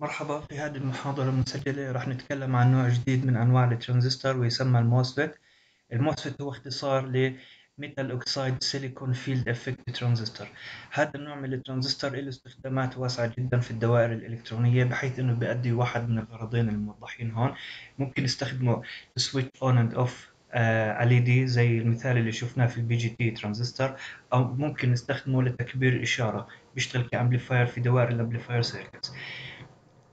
مرحبا. في هذه المحاضرة المسجلة راح نتكلم عن نوع جديد من أنواع الترانزستور ويسمى ال MOSFET. ال MOSFET هو اختصار ل metal oxide silicon field effect transistor هذا النوع من الترانزستور له استخدامات واسعة جدا في الدوائر الإلكترونية بحيث أنه بيؤدي واحد من الغرضين الموضحين هون. ممكن نستخدمه switch on and off LED زي المثال اللي شفناه في ال BJT transistor أو ممكن نستخدمه لتكبير الإشارة بيشتغل ك amplifier في دوائر ال amplifier circuits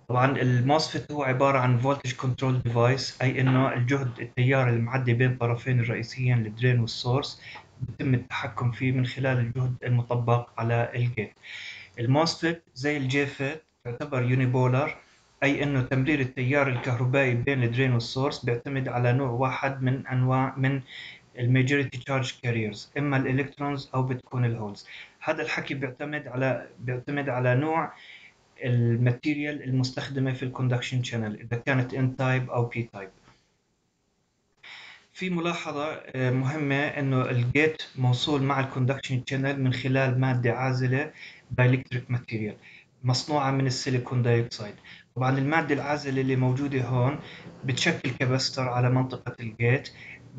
طبعا ال MOSFET هو عبارة عن voltage control device أي إنه الجهد التيار المعدي بين طرفين الرئيسيين ال drain وال source بيتم التحكم فيه من خلال الجهد المطبق على ال gate ال MOSFET زي ال JFET تعتبر unipolar أي إنه تمرير التيار الكهربائي بين ال drain وال source بيعتمد على نوع واحد من أنواع من ال majority charge carriers إما ال electrons أو بتكون ال holes هذا الحكي بيعتمد على بيعتمد على نوع ال material المستخدمة في ال conduction channel إذا كانت N type أو P type في ملاحظة آه، مهمة إنه ال gate موصول مع ال conduction channel من خلال مادة عازلة dielectric material مصنوعة من ال silicon dioxide طبعا المادة العازلة اللي موجودة هون بتشكل capacitor على منطقة ال gate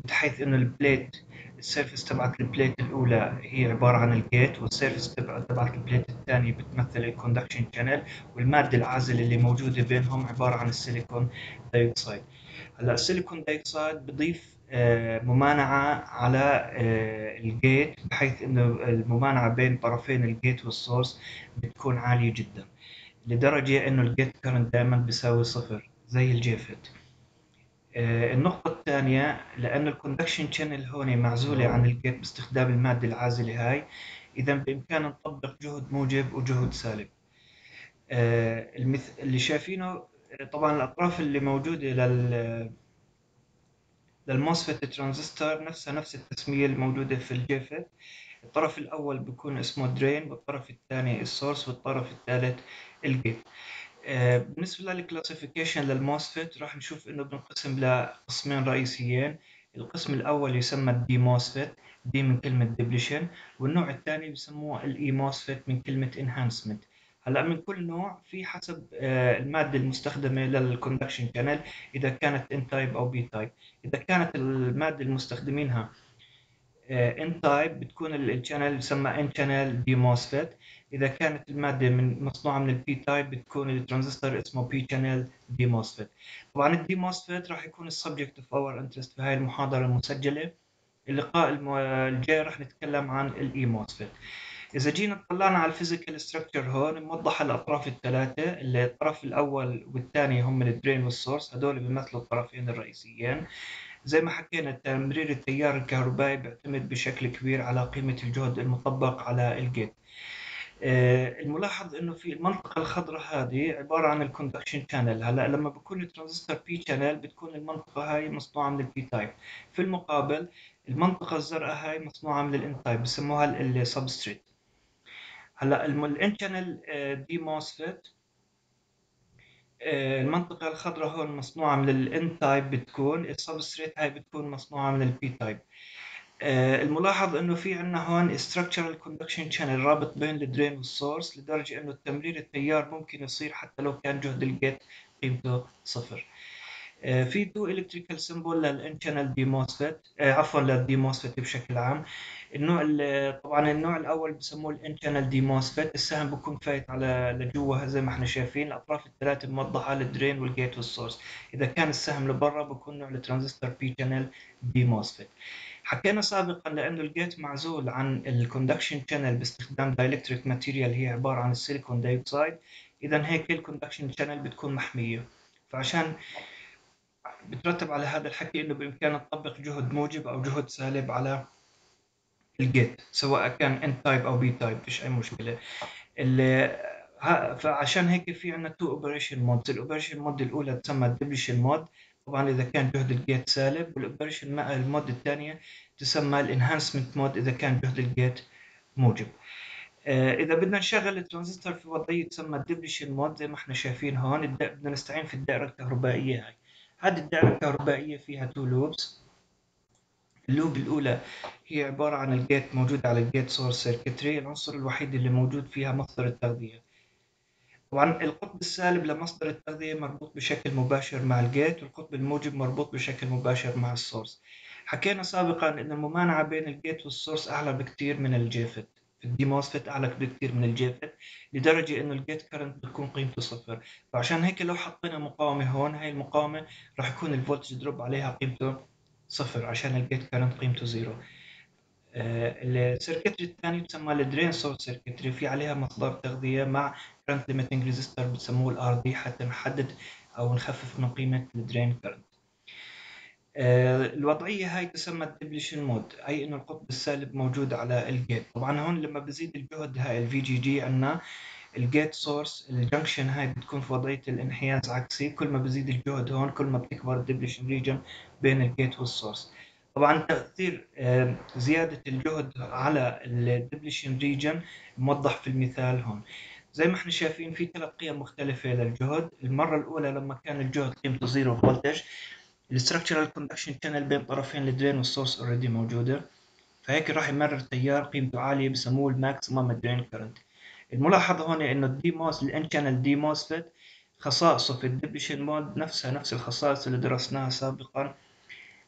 بحيث إنه ال plate ال surface تبعت ال plate الأولى هي عبارة عن ال gate وال surface تبعت ال plate الثانية بتمثل ال conduction channel والمادة العازلة اللي موجودة بينهم عبارة عن ال silicon dioxide هلأ ال silicon dioxide بضيف آه، ممانعة على آه، ال gate بحيث إنه الممانعة بين طرفين ال gate وال source بتكون عالية جدا لدرجة إنه ال gate current دائما بيساوي صفر زي ال JFET النقطة الثانية لأن ال conduction channel هون معزولة عن ال gate باستخدام المادة العازلة هاي إذا بإمكاننا نطبق جهد موجب وجهد سالب. آه، المث... اللي شايفينه طبعا الأطراف اللي موجودة لل لل MOSFET transistor نفسها نفس التسمية الموجودة في ال JFET الطرف الأول بيكون اسمه drain والطرف الثاني ال source والطرف الثالث ال gate آه، بالنسبة لل classification لل MOSFET راح نشوف إنه بنقسم لقسمين رئيسيين. القسم الأول يسمى ال D-MOSFET D من كلمة depletion والنوع الثاني بسموه ال E-MOSFET من كلمة enhancement هلأ من كل نوع في حسب آه، المادة المستخدمة لل conduction channel إذا كانت N type أو P type إذا كانت المادة المستخدمينها N type بتكون ال channel يسمى N channel D-MOSFET إذا كانت المادة من مصنوعة من ال P type بتكون الترانزستور اسمه P channel D-MOSFET طبعا ال D-MOSFET راح يكون ال subject of our interest في هاي المحاضرة المسجلة. اللقاء الجاي راح نتكلم عن ال E-MOSFET إذا جينا طلعنا على ال physical structure هون موضح الأطراف الثلاثة. اللي الطرف الأول والثاني هم ال drain وال source هدول بيمثلوا الطرفين الرئيسيين. زي ما حكينا تمرير التيار الكهربائي بيعتمد بشكل كبير على قيمة الجهد المطبق على ال gate. آه، الملاحظ إنه في المنطقة الخضراء هذه عبارة عن ال conduction channel هلأ لما بكون الترانزستور P channel بتكون المنطقة هاي مصنوعة من ال P type في المقابل المنطقة الزرقاء هاي مصنوعة من ال N type بسموها ال substrate هلأ ال N channel D-MOSFET المنطقة الخضراء هون مصنوعة من ال N type بتكون ال substrate هاي بتكون مصنوعة من ال P type آه، الملاحظ إنه في عندنا هون structural conduction channel رابط بين ال drain وال source لدرجة إنه تمرير التيار ممكن يصير حتى لو كان جهد ال gate قيمته صفر. آه، في two electrical symbol لل N channel D-MOSFET عفوا لل D-MOSFET بشكل عام. النوع طبعا النوع الأول بسموه ال N channel D-MOSFET السهم بكون فايت على لجوا زي ما إحنا شايفين. الأطراف الثلاثة موضحة لل drain وال gate وال source إذا كان السهم لبرا بكون نوع الترانزستور P channel D-MOSFET حكينا سابقا لأنه ال gate معزول عن ال conduction channel باستخدام dielectric material هي عبارة عن ال silicon dioxide اذا هيك ال conduction channel بتكون محمية. فعشان بترتب على هذا الحكي إنه بامكاننا نطبق جهد موجب أو جهد سالب على ال gate سواء كان N type أو P type فيش أي مشكلة. اللي فعشان هيك في عندنا two operation mode ال operation mode الأولى تسمى ال depletion mode طبعا إذا كان جهد ال gate سالب وال operation ال mode الثانية تسمى ال enhancement mode إذا كان جهد ال gate موجب. آه، إذا بدنا نشغل الترانزستور في وضعية تسمى ال depletion mode زي ما إحنا شايفين هون بدنا نستعين في الدائرة الكهربائية هاي. هذه الدائرة الكهربائية فيها two loops ال loop الأولى هي عبارة عن ال gate موجود على ال gate source circuitry العنصر الوحيد اللي موجود فيها مصدر التغذية. طبعا القطب السالب لمصدر التغذية مربوط بشكل مباشر مع ال gate والقطب الموجب مربوط بشكل مباشر مع ال source حكينا سابقا إن الممانعة بين ال gate وال source أعلى بكتير من ال JFET ال D-MOSFET أعلى بكتير من ال JFET لدرجة انه ال gate current بتكون قيمته صفر. فعشان هيك لو حطينا مقاومة هون هاي المقاومة راح يكون ال voltage drop عليها قيمته صفر عشان ال gate current قيمته zero. ال circuitry الثاني تسمى ال drain source circuitry في عليها مصدر تغذية مع current limiting resistor بسموه ال RD حتى نحدد أو نخفف من قيمة ال drain current الوضعية هاي تسمى ال depletion mode أي إنه القطب السالب موجود على ال gate طبعا هون لما بزيد الجهد هاي ال VGG عندنا ال gate source ال junction هاي بتكون في وضعية الانحياز عكسي. كل ما بزيد الجهد هون كل ما بتكبر ال depletion region بين ال gate وال source طبعا تأثير زيادة الجهد على ال depletion region موضح في المثال هون. زي ما إحنا شايفين في ثلاث قيم مختلفة للجهد. المرة الأولى لما كان الجهد قيمته zero voltage ال structural conduction channel بين طرفين ال drain وال source already موجودة. فهيك راح يمرر تيار قيمته عالية بسموه ال maximum drain current الملاحظة هون إنه ال D-MOS ال N channel D-MOSFET خصائصه في ال depletion mode نفسها نفس الخصائص اللي درسناها سابقا.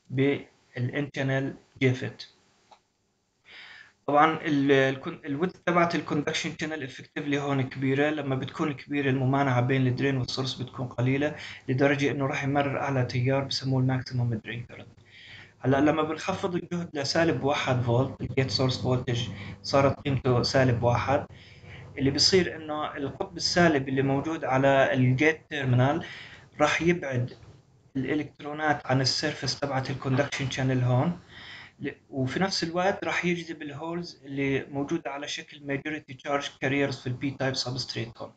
بال N channel JFET طبعا ال width تبعت ال conduction channel effectively هون كبيرة. لما بتكون كبيرة الممانعة بين ال drain وال source بتكون قليلة لدرجة إنه راح يمرر أعلى تيار بسموه ال maximum drain current هلأ لما بنخفض الجهد لسالب واحد فولت ال gate source voltage صارت قيمته سالب واحد. اللي بيصير إنه القطب السالب اللي موجود على ال gate terminal راح يبعد الإلكترونات عن ال surface تبعت ال conduction channel هون. وفي نفس الوقت راح يجذب ال holes اللي موجودة على شكل majority charge carriers في ال P type substrate هون.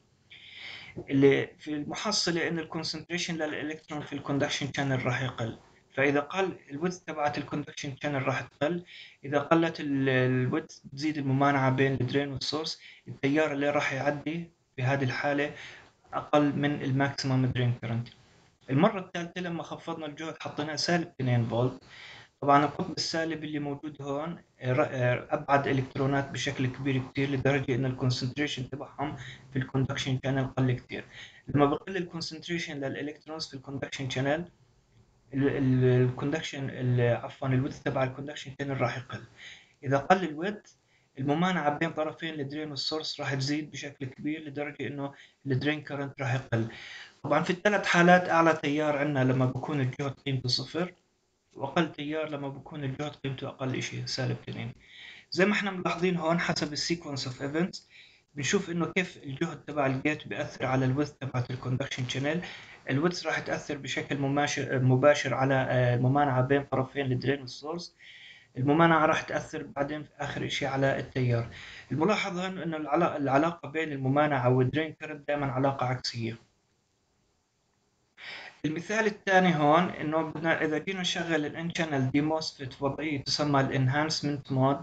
اللي في المحصلة إن ال concentration للإلكترون في ال conduction channel راح يقل. فإذا قل ال width تبعت ال conduction channel راح تقل. إذا قلت ال width تزيد الممانعة بين ال drain وال source التيار اللي راح يعدي في هذه الحالة أقل من ال maximum drain current المرة الثالثة لما خفضنا الجهد حطينا سالب 2 فولت. طبعا القطب السالب اللي موجود هون أبعد إلكترونات بشكل كبير كتير لدرجة إن ال concentration تبعهم في ال conduction channel قل كتير. لما بقل ال concentration لل electrons في ال conduction channel ال conduction عفوا ال width تبع ال conduction channel راح يقل. إذا قل ال width الممانعة بين طرفين ال drain وال source راح تزيد بشكل كبير لدرجة إنه ال drain current راح يقل. طبعا في الثلاث حالات أعلى تيار عندنا لما بكون الجهد قيمته صفر وأقل تيار لما بكون الجهد قيمته أقل شيء سالب 2 زي ما إحنا ملاحظين هون حسب ال sequence of events بنشوف إنه كيف الجهد تبع ال gate بيأثر على ال width تبعت ال conduction channel ال width راح تأثر بشكل مباشر مباشر على آه، الممانعة بين طرفين ال drain وال source الممانعة راح تأثر بعدين في آخر شيء على التيار. الملاحظة أنه العلاقة بين الممانعة وال drain current دائما علاقة عكسية. المثال الثاني هون إنه بدنا إذا جينا نشغل ال N-channel D-MOSFET في وضعية تسمى ال enhancement mode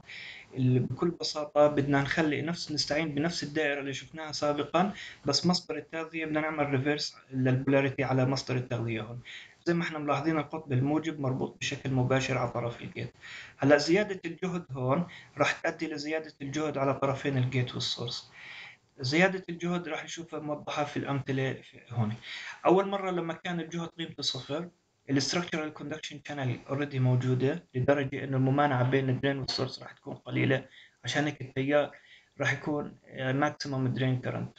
اللي بكل بساطة بدنا نخلي نفس نستعين بنفس الدائرة اللي شفناها سابقا بس مصدر التغذية بدنا نعمل reverse لل polarity على مصدر التغذية هون. زي ما إحنا ملاحظين القطب الموجب مربوط بشكل مباشر على طرف ال gate هلأ زيادة الجهد هون راح تؤدي لزيادة الجهد على طرفين ال gate وال source زيادة الجهد راح نشوفها موضحة في الأمثلة هون. أول مرة لما كان الجهد قيمته صفر ال structural conduction channel already موجودة لدرجة إنه الممانعة بين ال drain وال source راح تكون قليلة. عشان هيك التيار راح يكون maximum drain current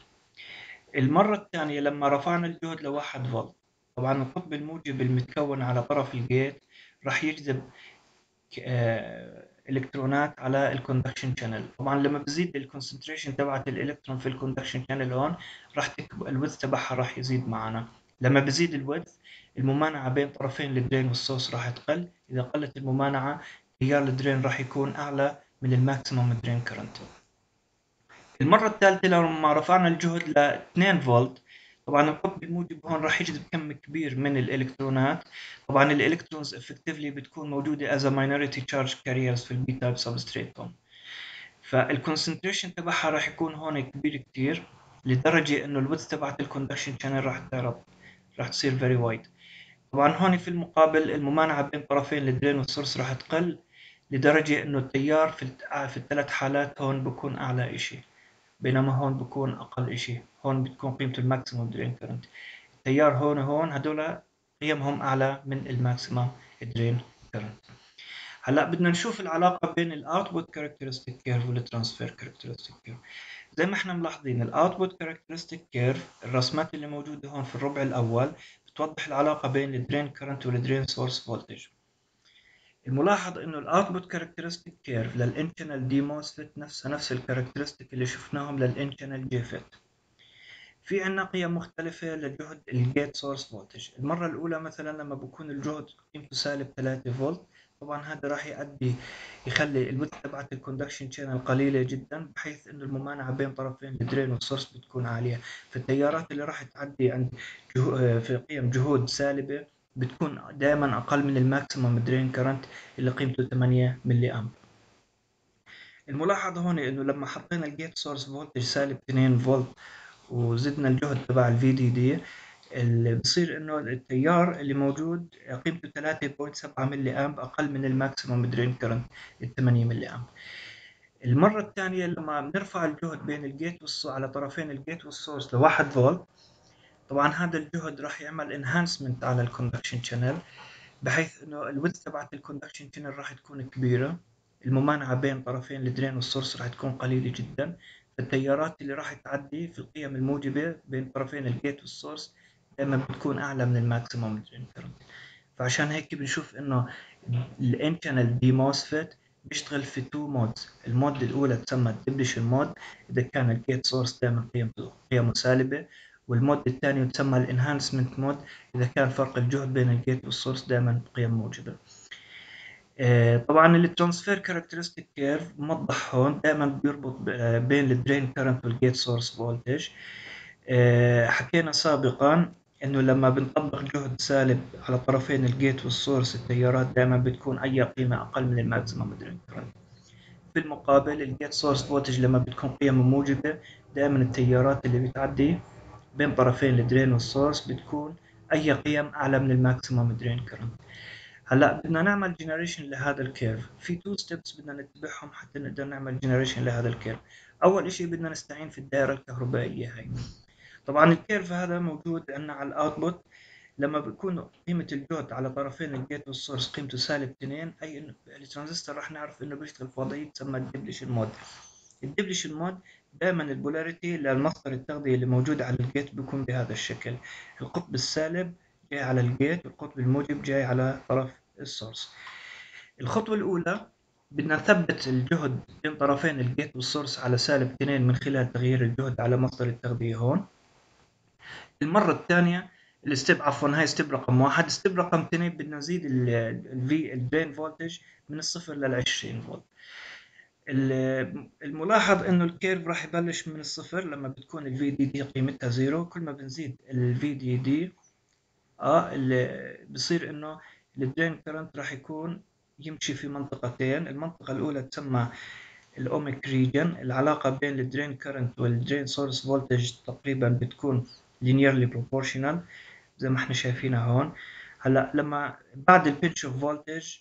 المرة الثانية لما رفعنا الجهد لواحد فولت طبعا القطب الموجب المتكون على طرف ال gate راح يجذب آه، الكترونات على ال conduction channel طبعا لما بزيد ال concentration تبعت الإلكترون في ال conduction channel هون راح ال width تبعها راح يزيد معنا. لما بزيد ال width الممانعة بين طرفين ال drain وال source راح تقل. إذا قلت الممانعة تيار ال drain راح يكون أعلى من ال maximum drain current المرة الثالثة لما رفعنا الجهد ل 2 فولت طبعا القطب الموجب هون راح يجذب كم كبير من الإلكترونات. طبعا ال electrons effectively بتكون موجودة as minority charge carriers في ال P-type substrate هون فال concentration تبعها راح يكون هون كبير كتير لدرجة إنه ال width تبعت ال conduction channel راح تعرض راح تصير very wide طبعا هون في المقابل الممانعة بين طرفين ال drain وال source راح تقل لدرجة إنه التيار في الثلاث حالات هون بكون أعلى شيء بينما هون بكون أقل إشي. هون بتكون قيمته ال maximum drain current التيار هون وهون هدول قيمهم أعلى من ال maximum drain current هلأ بدنا نشوف العلاقة بين ال output characteristic curve وال transfer characteristic curve زي ما إحنا ملاحظين ال output characteristic curve الرسمات اللي موجودة هون في الربع الأول بتوضح العلاقة بين ال drain current وال drain source voltage الملاحظ إنه ال output characteristic curve لل N-channel D-MOSFET نفسها نفس ال characteristic اللي شفناهم لل N-channel JFET في عنا قيم مختلفة لجهد ال gate source voltage المرة الأولى مثلا لما بكون الجهد قيمته سالب 3 فولت طبعا هذا راح يؤدي يخلي ال width تبعت ال conduction channel قليلة جدا بحيث إنه الممانعة بين طرفين ال drain وال source بتكون عالية. فالتيارات اللي راح تعدي عند في قيم جهود سالبة بتكون دائما أقل من ال maximum drain current اللي قيمته 8 ملي أمب. الملاحظة هون إنه لما حطينا ال gate source voltage سالب 2 فولت وزدنا الجهد تبع ال VDD اللي بصير إنه التيار اللي موجود قيمته 3.7 ملي أمب أقل من ال maximum drain current ال 8 ملي أمب. المرة الثانية لما بنرفع الجهد بين ال gate وال source على طرفين ال gate وال source ل 1 فولت طبعا هذا الجهد راح يعمل enhancement على ال conduction channel بحيث إنه ال width تبعت ال conduction channel راح تكون كبيرة الممانعة بين طرفين ال drain وال source راح تكون قليلة جدا التيارات اللي راح تعدي في القيم الموجبة بين طرفين ال gate وال source دائما بتكون أعلى من ال maximum drain current فعشان هيك بنشوف إنه ال N-channel D-MOSFET بيشتغل في two modes ال mode الأولى تسمى ال depletion mode إذا كان ال gate source دائما قيمته قيمه سالبة وال mode الثاني تسمى ال enhancement mode إذا كان فرق الجهد بين ال gate وال source دائما قيم موجبه آه، طبعا ال transfer characteristic curve موضح هون دائما بيربط بين ال drain current وال gate source voltage حكينا سابقا إنه لما بنطبق جهد سالب على طرفين ال gate وال source التيارات دائما بتكون أي قيمة أقل من ال maximum drain current في المقابل ال gate source voltage لما بتكون قيمة موجبة دائما التيارات اللي بتعدي بين طرفين ال drain وال source بتكون أي قيم أعلى من ال maximum drain current. هلأ بدنا نعمل generation لهذا ال curve. في two steps بدنا نتبعهم حتى نقدر نعمل generation لهذا ال curve. أول شيء بدنا نستعين في الدائرة الكهربائية هاي. طبعا ال curve هذا موجود عندنا على ال output لما بيكون قيمة الجهد على طرفين ال gate وال source قيمته سالب 2 أي إنه الترانزستور راح نعرف إنه بيشتغل في وضعية تسمى ال depletion mode. ال depletion mode دائما ال polarity للمصدر التغذية اللي موجود على ال gate بيكون بهذا الشكل. القطب السالب جاي على ال gate والقطب الموجب جاي على طرف ال source. الخطوة الأولى بدنا نثبت الجهد بين طرفين ال gate وال source على سالب 2 من خلال تغيير الجهد على مصدر التغذية هون. المرة الثانية ال step عفوا هاي step رقم واحد step رقم اثنين بدنا نزيد ال V ال drain voltage من الصفر لل 20 فولت الملاحظ إنه ال curve راح يبلش من الصفر لما بتكون ال VDD قيمتها zero. كل ما بنزيد ال VDD آه اللي بصير إنه ال drain current راح يكون يمشي في منطقتين. المنطقة الأولى تسمى ال ohmic region العلاقة بين ال drain current وال drain source voltage تقريبا بتكون linearly proportional زي ما إحنا شايفينها هون. هلأ لما بعد ال pinch off voltage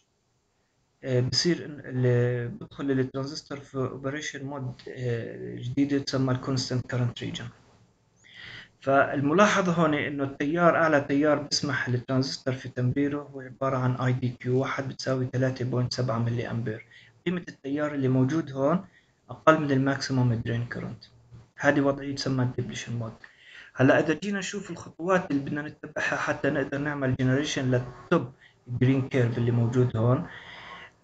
بصير بدخل الترانزستور في operation mode جديدة تسمى ال constant current region فالملاحظة هون إنه التيار أعلى تيار بيسمح للترانزستور في تمريره هو عبارة عن IDQ واحد بتساوي 3.7 ملي امبير قيمة التيار اللي موجود هون أقل من ال maximum drain current هذه وضعية تسمى ال depletion mode هلأ إذا جينا نشوف الخطوات اللي بدنا نتبعها حتى نقدر نعمل generation لل top green curve اللي موجود هون.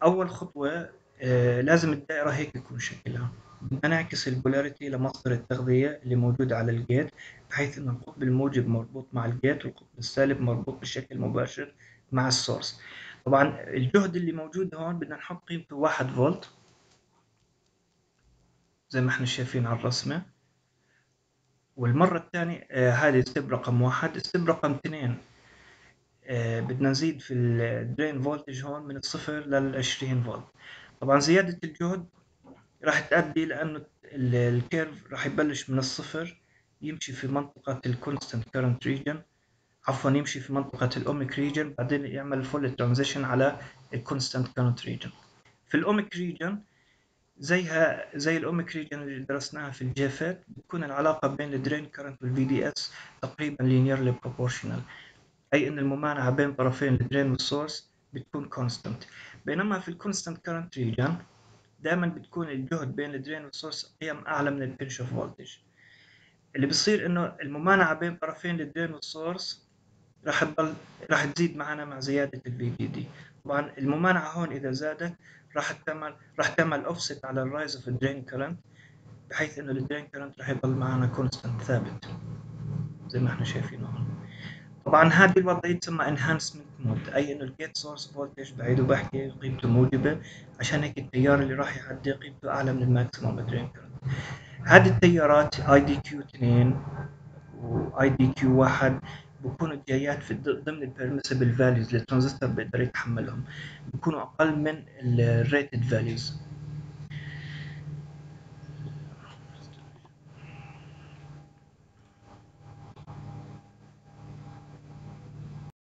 أول خطوة آه لازم الدائرة هيك يكون شكلها. بدنا نعكس ال polarity لمصدر التغذية اللي موجود على ال gate بحيث إنه القطب الموجب مربوط مع ال gate والقطب السالب مربوط بشكل مباشر مع ال source. طبعا الجهد اللي موجود هون بدنا نحط قيمته 1 فولت زي ما إحنا شايفين على الرسمة. والمرة الثانية آه هذه step رقم واحد step رقم اثنين. آه بدنا نزيد في ال drain voltage هون من الصفر لل 20 فولت. طبعا زيادة الجهد راح تؤدي لأنه ال curve راح يبلش من الصفر يمشي في منطقة ال constant current region عفوا يمشي في منطقة ال ohmic region بعدين يعمل full transition على ال constant current region في ال ohmic region زيها زي ال ohmic region اللي درسناها في ال JFET بتكون العلاقة بين ال drain current وال VDS تقريبا linearly proportional أي إن الممانعه بين طرفين ال drain وال source بتكون constant بينما في ال constant current region دائما بتكون الجهد بين ال drain وال source قيم أعلى من ال pinch off voltage اللي بصير إنه الممانعه بين طرفين ال drain وال source راح تضل راح تزيد معنا مع زيادة ال VDD طبعا الممانعه هون إذا زادت راح تعمل راح تعمل اوفست على ال rise of ال drain current بحيث إنه ال drain current راح يضل معنا constant ثابت. زي ما إحنا شايفينه هون. طبعا هذه الوضعية تسمى enhancement mode أي إنه ال gate source voltage بعيد وبحكي قيمته موجبة عشان هيك التيار اللي راح يعدي قيمته أعلى من ال maximum drain current هذه التيارات IDQ 2 و IDQ 1 بكونوا جايات في ضمن ال permissible values اللي الترانزستور بيقدر يتحملهم. بكونوا أقل من ال rated values